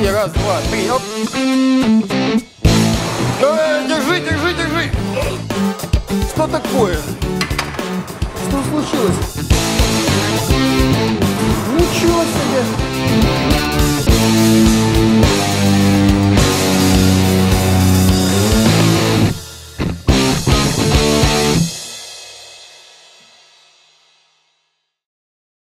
И раз, два, три. Оп. Э, держи, держи, держи. Что такое? Что случилось?